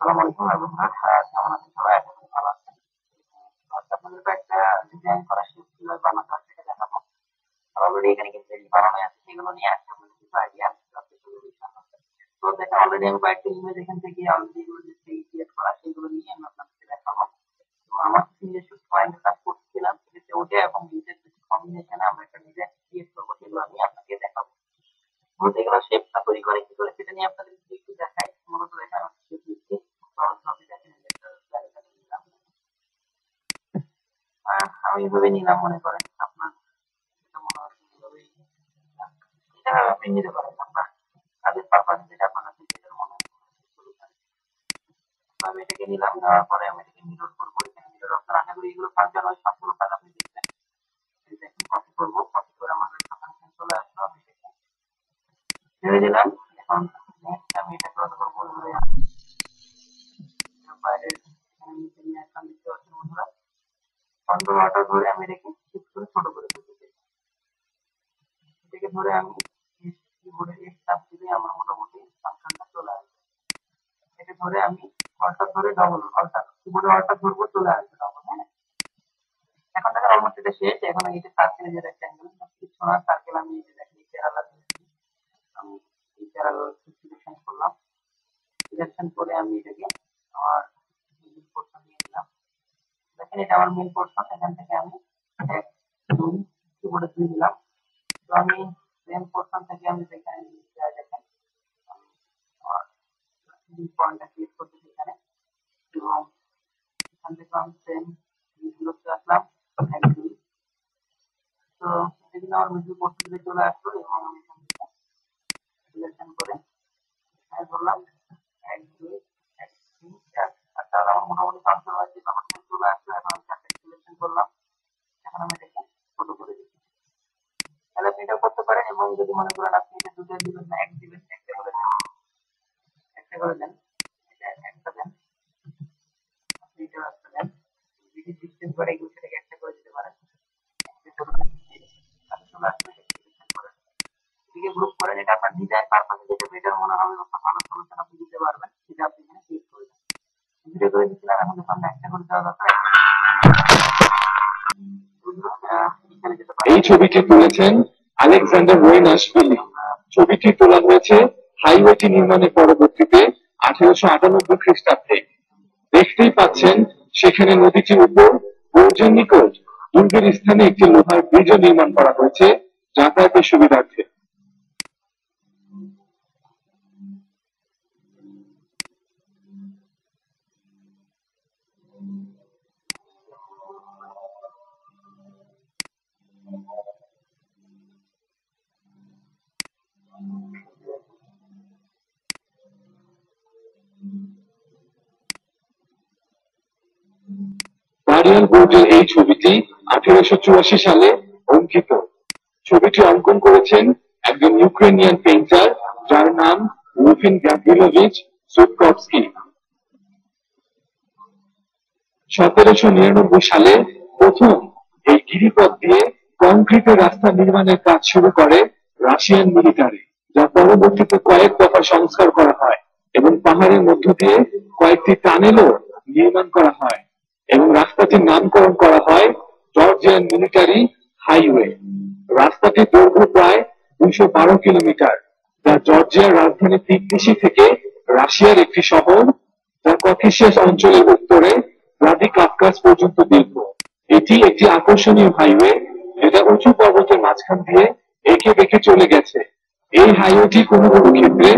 আসসালামু একটা এবং নিজের কিছু কম্বিনেশনে আমরা একটা করব, সেগুলো আমি আপনাকে দেখাবো। মূলত এগুলো শেপটা তৈরি করে কি করে, সেটা নিয়ে আপনাদের একটু দেখাই মূলত দেখেন আমি শেপ দিচ্ছি সহজভাবে দেখেন এই যে একটা জায়গাটা নিলাম আহ, আমি নিলাম মনে করেন আপনার যেটা মনে হয় এভাবেই এটা আপনি নিতে পারেন আপনার কাজের পারপাস যেটা আপনার কাছে যেটা মনে আমি এটাকে নিলাম নেওয়ার পরে আমি এটাকে মিরর করব এখানে মিরর অপশন আশা করি এগুলো ফাংশন হয় সবগুলো কাজ আপনি দেখবেন দেখুন কপি করব কপি করে আমার একটা ফাংশন চলে আসলো আমি এটাকে ছেড়ে দিলাম এখন নেক্সট আমি এটা ক্রস করব বাইরের নিচে নিয়ে আসলাম দেখতে পাচ্ছেন বন্ধুরা কন্ট্রোল অল্টার ধরে আমি এটাকে শিফট করে ছোট করে ফেলতে চাই। এটাকে ধরে আমি কিবোর্ডে এক্স চাপ দিলে আমার মোটামুটি ফাংশনটা চলে আসবে। এটা ধরে আমি অল্টার ধরে ডবল অল্টার কিবোর্ডে অল্টার ধরবো, চলে আসবে ডবল হ্যাঁ? এখন দেখেন অলমোস্ট এটা শেষ, এখন এটা সার্কেলে যে রেক্ট্যাঙ্গেল কিছু না সার্কেল আমি এই যে দেখেন, এই প্যারালাল আমি এই প্যারালাল সিলেকশন করলাম। সিলেকশন করে আমি এটাকে আমার মিডিল পোর্শন নিয়ে নিলাম দেখেন এটা আমার মেইন পোর্শন এখান থেকে আমি এক, দুই কিবোর্ডে দুই দিলাম। তো আমি সেম পোর্শন থেকে আমি যেখানে দেখেন দুই পয়েন্টটা এখানে এবং এখান থেকে আমি সেম আসলাম তো এটা আমার মিডিল চলে আসলো এবং আমি এখান থেকে সিলেকশন করে এখানে ধরলাম, এক, দুই, এক, তিন, চার আর তাহলে আমার মোটামুটি ফাংশন হয়েছে ব্যাপারটা চলে আসলো। করলাম। এখন আমি এটাকে ছোট করে দিচ্ছি। তাহলে আপনি এটা করতে পারেন এবং যদি মনে করেন আপনি এটা দুটো দিবেন না, এক দিবেন, একটা করে দেন। একটা করে দেন একটা দেন। আপনি এটা একটা দেন। যদি সিস্টেম করে এগুলো সেটাকে একটা করে দিতে পারেন গ্রুপ করেন, এটা আপনার ডিজাইন পারপাসে যেটা বেটার মনে হবে। ভালো সলিউশন আপনি দিতে পারবেন। সেটা আপনি এখানে ক্লিক করে দেন। ভিডিও করে দিচ্ছিলাম, এখন যখন একটা করে দেওয়া দরকার। এই ছবিটি তুলেছেন আলেকজান্ডার ওয়েনাশভিলি ছবিটি তোলা হয়েছে হাইওয়েটি নির্মাণের পরবর্তীতে আঠারোশো আটানব্বই খ্রিস্টাব্দে। দেখতেই পাচ্ছেন, সেখানে নদীটির উপর বর্জের নিকট দুর্গের স্থানে একটি লোহার ব্রিজও নির্মাণ করা হয়েছে যাতায়াতের সুবিধার্থে। দারিয়াল বোর্ডের এই ছবিটি আঠারোশো চুরাশি সালে অঙ্কিত। ছবিটি অঙ্কন করেছেন একজন ইউক্রেনিয়ান পেইন্টার যার নাম রুফিন গ্যাব্রিলোভিচ সুটকভস্কি সতেরোশো নিরানব্বই সালে প্রথম এই গিরিপথ দিয়ে কংক্রিটের রাস্তা নির্মাণের কাজ শুরু করে রাশিয়ান মিলিটারি যা পরবর্তীতে কয়েক দফা সংস্কার করা হয় এবং পাহাড়ের মধ্য দিয়ে কয়েকটি টানেলও নির্মাণ করা হয়। এবং রাস্তাটির নামকরণ করা হয় জর্জিয়ান মিলিটারি হাইওয়ে রাস্তাটির দৈর্ঘ্য প্রায় দুইশো বারো কিলোমিটার, যা জর্জিয়ার রাজধানী তিকনিশি থেকে রাশিয়ার একটি শহর যা ককেশিয়াস অঞ্চলের উত্তরে ভ্লাদিকাভকাজ পর্যন্ত দীর্ঘ। এটি একটি আকর্ষণীয় হাইওয়ে যেটা উঁচু পর্বতের মাঝখান দিয়ে এঁকে বেঁকে চলে গেছে। এই হাইওয়েটি কোনো কোনো ক্ষেত্রে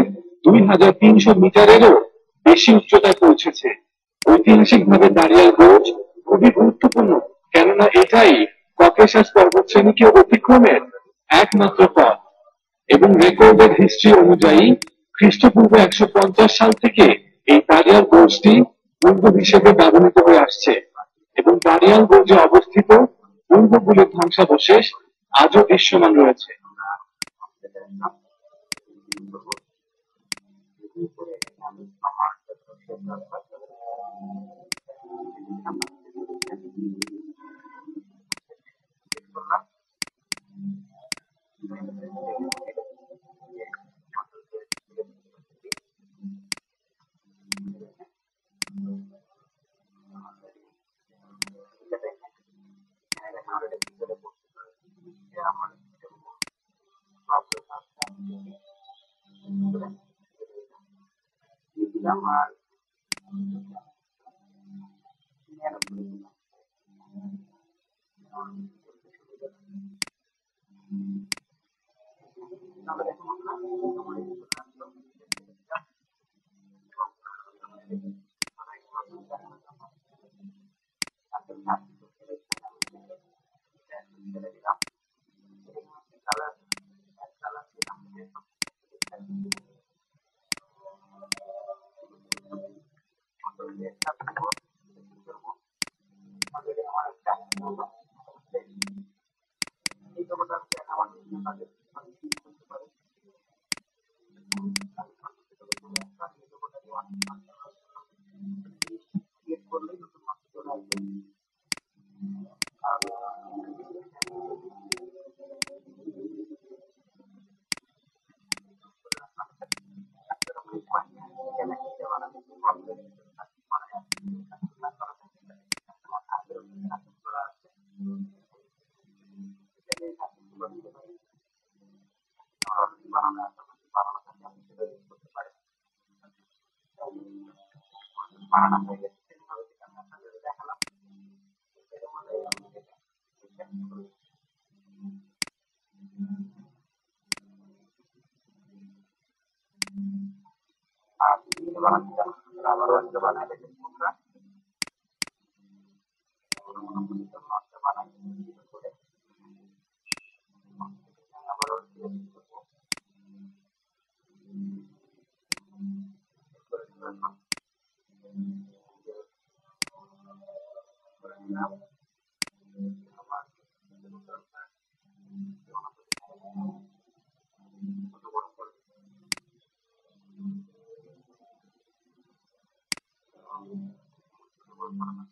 দুই হাজার তিনশো মিটারেরও বেশি উচ্চতায় পৌঁছেছে। ঐতিহাসিকভাবে দাঁড়িয়াল গোজ খুবই গুরুত্বপূর্ণ। কেননা এটাই ককেশাস পর্বত শ্রেণীকে অতিক্রমের একমাত্র পথ। এবং রেকর্ডেড হিস্ট্রি অনুযায়ী খ্রিস্টপূর্ব একশো পঞ্চাশ সাল থেকে এই দাঁড়িয়াল গোর্জটি দুর্গ হিসেবে ব্যবহৃত হয়ে আসছে। এবং দাঁড়িয়াল গোর্জে অবস্থিত দুর্গগুলির ধ্বংসাবশেষ আজও দৃশ্যমান রয়েছে। দিলাম আর নিরানব্বই দিলাম তাহলে দেখুন আমরা আমার এই চলে আসলো ছেড়ে দিলাম কালার কালার দিলাম অলরেডি আমার একটা এই জগৎটা আমার কাছে করতে পারে ক্রিয়েট করলেই নতুন মাত্র চলে আসবে বানানো হয়ে গেছে সেভাবে যেটা আমি আপনাদের দেখালাম এর মধ্যে আমি যেটা আর ভিডিও বানাতে চান আপনারা আবারও একটা বানাই দেখেন one of my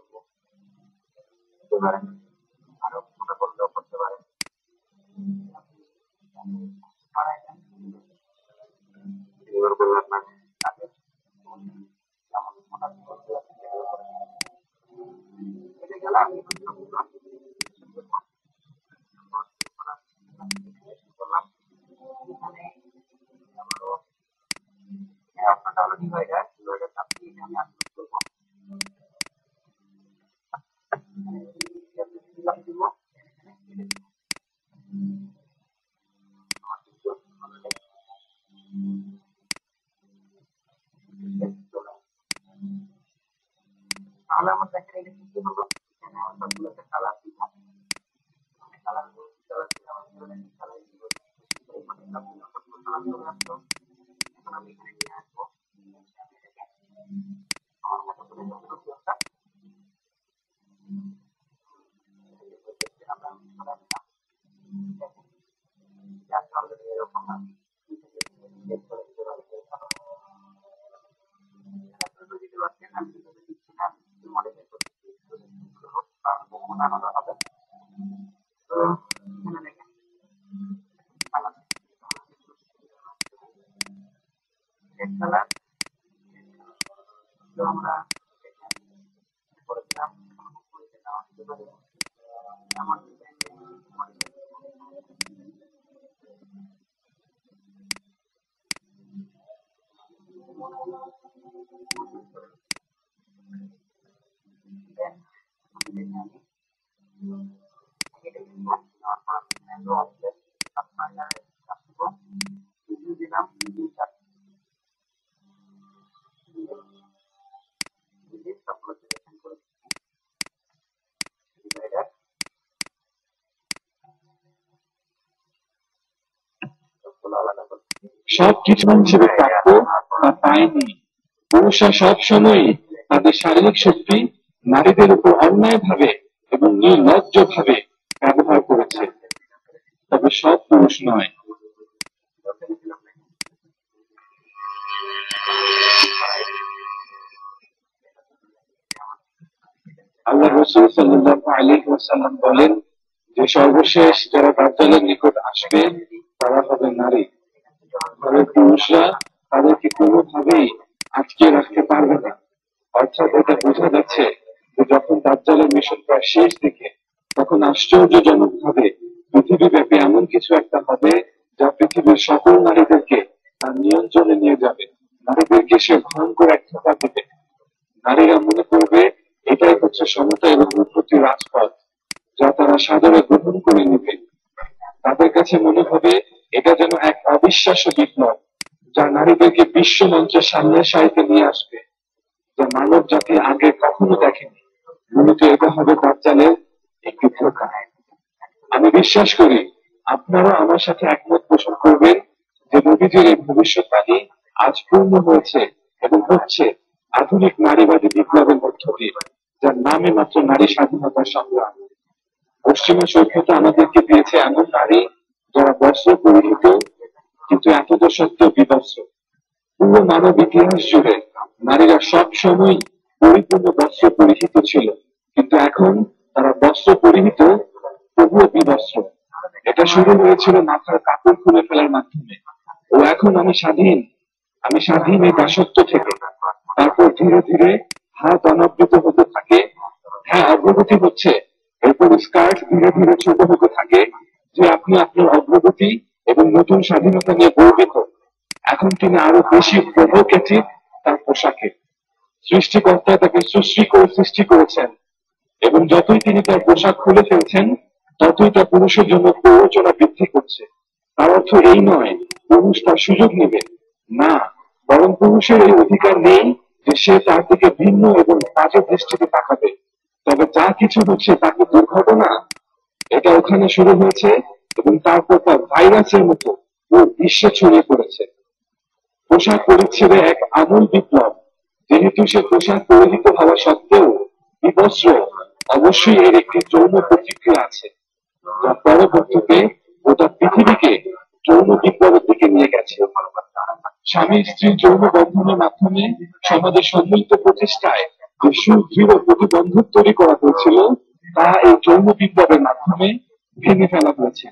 পারেন। আরও ছোট করলেও করতে পারেন। নির্ভর করবে আপনার কাজের কেমন মোটামুটি করতে এটা গেলে করলাম। ডিভাইডার চাপিয়ে comedy idea. কালার তো আমরা দেন আমি দেখি আমি এটা কিন্তু নর্মাল ম্যাঙ্গো অবজেক্ট আপনার আসব রিভিউ দিলাম রিভিউ চার্ট দিয়ে সবগুলো সিলেকশন করে ডিভাইডার সবগুলো আলাদা করতে সবকিছু হিসেবে প্রাপ্য, তা পায়নি পুরুষরা সব সময়ই তাদের শারীরিক শক্তি নারীদের উপর অন্যায়ভাবে এবং নির্লজ্জভাবে ব্যবহার করেছে। তবে সব পুরুষ নয়। আল্লাহ রসুল সাল্লাল্লাহু আলাইহি ওয়াসাল্লাম বলেন, যে সর্বশেষ যারা দাজ্জালের নিকট আসবে পুরুষরা তাদেরকে কোনোভাবেই আটকে রাখতে পারবে না। অর্থাৎ এটা বোঝা যাচ্ছে যে যখন দাজ্জালের মিশন প্রায় শেষ দিকে, তখন আশ্চর্যজনক ভাবে পৃথিবীব্যাপী এমন কিছু একটা হবে যা পৃথিবীর সকল নারীদেরকে তার নিয়ন্ত্রণে নিয়ে যাবে। নারীদেরকে সে ভয়ঙ্কর এক ধাপা দেবে। নারীরা মনে করবে, এটাই হচ্ছে সমতা এবং উন্নতির রাজপথ, যা তারা সাদরে গ্রহণ করে নেবে। তাদের কাছে মনে হবে, এটা যেন এক অবিশ্বাস্য বিপ্লব। যা নারীদেরকে বিশ্ব মঞ্চের সামনে সারিতে নিয়ে আসবে, যা মানব জাতি আগে কখনো দেখেনি। মূলত এটা হবে দাজ্জালের একটি ধোকা আমি বিশ্বাস করি আপনারা আমার সাথে একমত পোষণ করবেন যে নবীজির এই ভবিষ্যৎবাণী আজ পূর্ণ হয়েছে এবং হচ্ছে আধুনিক নারীবাদী বিপ্লবের মধ্য দিয়ে, যার নামে মাত্র নারী স্বাধীনতার সংগ্রাম। পশ্চিমা সভ্যতা আমাদেরকে দিয়েছে এমন নারী যারা বস্ত্র পরিহিত কিন্তু এতদ সত্ত্বেও বিবস্ত্র পুরো মানব ইতিহাস জুড়ে নারীরা সব সময় পরিপূর্ণ বস্ত্র পরিহিত ছিল, কিন্তু এখন তারা বস্ত্র পরিহিত, তবুও বিবস্ত্র। এটা শুরু হয়েছিল মাথার কাপড় খুলে ফেলার মাধ্যমে। ও এখন আমি স্বাধীন আমি স্বাধীন এই দাসত্ব থেকে। তারপর ধীরে ধীরে হাত অনাবৃত হতে থাকে হ্যাঁ অগ্রগতি হচ্ছে। এরপর স্কার্ট ধীরে ধীরে ছোট হতে থাকে যে আপনি আপনার অগ্রগতি এবং নতুন স্বাধীনতা নিয়ে গর্বিত। এখন তিনি আরও বেশি প্রভোকেটিভ তার পোশাকে। সৃষ্টিকর্তা তাকে সৃষ্টি করে সৃষ্টি করেছেন এবং যতই তিনি তার পোশাক খুলে ফেলছেন, ততই তা পুরুষের জন্য প্ররোচনা বৃদ্ধি করছে। তার অর্থ এই নয়, পুরুষ তার সুযোগ নেবে। না, বরং পুরুষের এই অধিকার নেই যে সে তার দিকে ভিন্ন এবং বাজে দৃষ্টিতে তাকাবে। তবে যা কিছু হচ্ছে তা কি দুর্ঘটনা, এটা ওখানে শুরু হয়েছে এবং তারপর তা ভাইরাসের মতো পুরো বিশ্বে ছড়িয়ে পড়েছে। পোশাক পরিচ্ছেদে এক আমূল বিপ্লব, যেহেতু সে পোশাক পরিহিত হওয়া সত্ত্বেও বিবস্ত্র অবশ্যই এর একটি যৌন প্রতিক্রিয়া আছে, যা পরবর্তীতে গোটা পৃথিবীকে যৌন বিপ্লবের দিকে নিয়ে গেছে। স্বামী স্ত্রীর যৌন বন্ধনের মাধ্যমে সমাজের সম্মিলিত প্রচেষ্টায় যে সুদৃঢ় প্রতিবন্ধক তৈরি করা হয়েছিল, তা এই যৌন বিপ্লবের মাধ্যমে ভেঙে ফেলা হয়েছে।